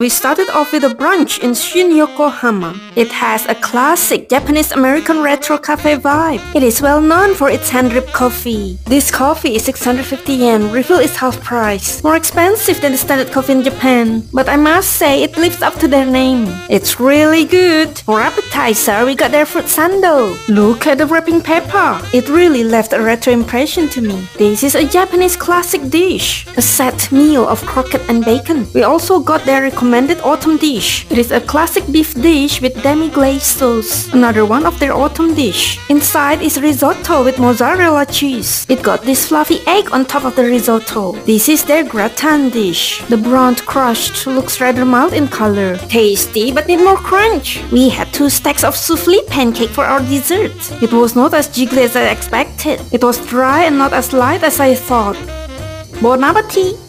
We started off with a brunch in Shin Yokohama. It has a classic Japanese-American retro cafe vibe. It is well known for its hand-drip coffee. This coffee is 650 yen, refill is half price. More expensive than the standard coffee in Japan. But I must say it lives up to their name. It's really good. For appetizer, we got their fruit sando. Look at the wrapping paper. It really left a retro impression to me. This is a Japanese classic dish. A set meal of croquette and bacon. We also got their recommended autumn dish. It is a classic beef dish with demi-glazed sauce. Another one of their autumn dish. Inside is risotto with mozzarella cheese. It got this fluffy egg on top of the risotto. This is their gratin dish. The browned crust looks rather mild in color. Tasty but need more crunch. We had two stacks of souffle pancake for our dessert. It was not as jiggly as I expected. It was dry and not as light as I thought. Bon appetit!